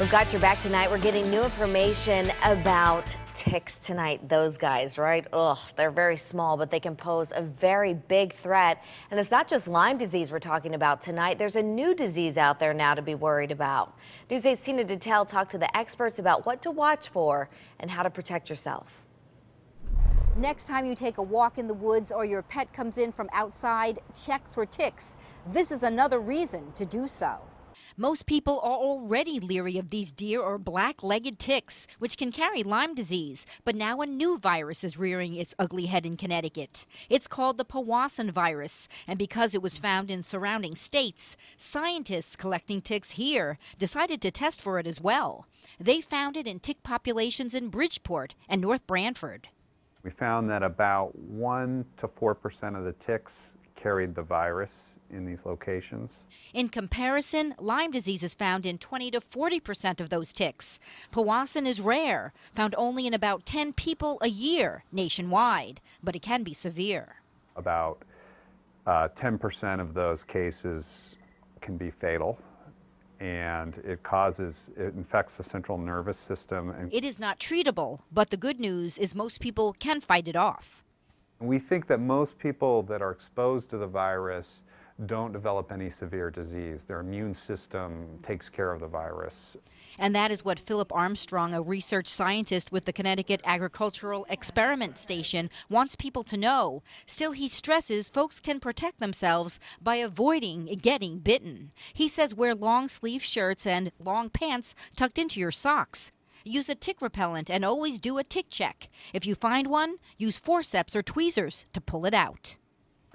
We've got your back tonight. We're getting new information about ticks tonight. Those guys, right? Ugh, they're very small, but they can pose a very big threat. And it's not just Lyme disease we're talking about tonight. There's a new disease out there now to be worried about. News 8's Tina Detelj talked to the experts about what to watch for and how to protect yourself. Next time you take a walk in the woods or your pet comes in from outside, check for ticks. This is another reason to do so. Most people are already leery of these deer or black-legged ticks, which can carry Lyme disease. But now a new virus is rearing its ugly head in Connecticut. It's called the Powassan virus, and because it was found in surrounding states, scientists collecting ticks here decided to test for it as well. They found it in tick populations in Bridgeport and North Branford. We found that about 1 to 4% of the ticks carried the virus in these locations. In comparison, Lyme disease is found in 20 to 40 percent of those ticks. Powassan is rare, found only in about 10 people a year nationwide, but it can be severe. About 10% uh, of those cases can be fatal and it causes, it infects the central nervous system. it is not treatable, but the good news is most people can fight it off. We think that most people that are exposed to the virus don't develop any severe disease. Their immune system takes care of the virus. And that is what Philip Armstrong, a research scientist with the Connecticut Agricultural Experiment Station, wants people to know. Still, he stresses folks can protect themselves by avoiding getting bitten. He says wear long sleeve shirts and long pants tucked into your socks. Use a tick repellent and always do a tick check. If you find one, use forceps or tweezers to pull it out.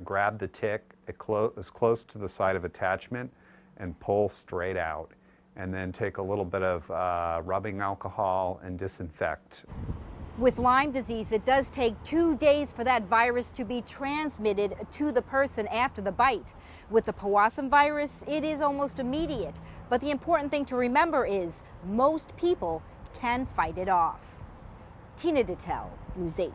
Grab the tick as close to the side of attachment and pull straight out. And then take a little bit of uh, rubbing alcohol and disinfect. With Lyme disease, it does take two days for that virus to be transmitted to the person after the bite. With the Powassan virus, it is almost immediate. But the important thing to remember is most people can fight it off. Tina Detelj, News 8.